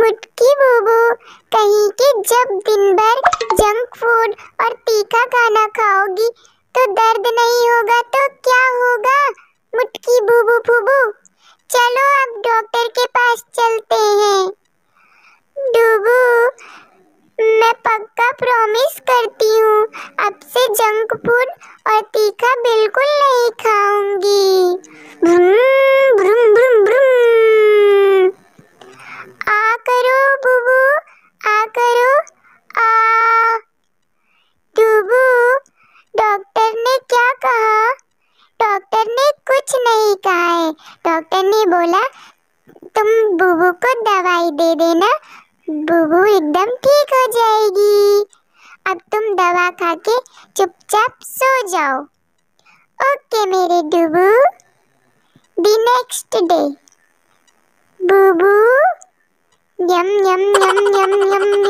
मुटकी बूबू कहीं कि जब दिन भर जंक फ़ूड और तीखा खाना खाओगी तो दर्द नहीं होगा तो क्या होगा? मुटकी बूबू फूबू चलो अब डॉक्टर के पास चलते हैं। डूबू, मैं पक्का प्रॉमिस करती हूँ, अब से जंक फ़ूड और तीखा बिल्कुल नहीं खाऊँगी। कुछ नहीं कहा है डॉक्टर ने बोला तुम बुबू को दवाई दे देना बुबू एकदम ठीक हो जाएगी अब तुम दवा खा के चुपचाप सो जाओ ओके मेरे डुबू the next day बुबू yum yum yum yum yum yum